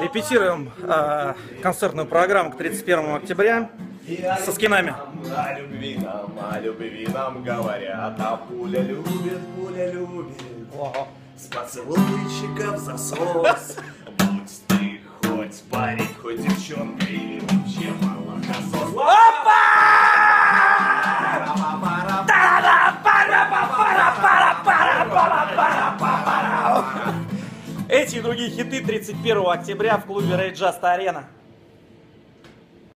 Репетируем э, концертную программу к 31 октября со скинами. О любви нам, о любви нам говорят, а пуля любит, пуля любит. С поцелуйчиков засос. Будь ты хоть парень, хоть девчонка или Эти и другие хиты 31 октября в клубе Рейджаста Арена.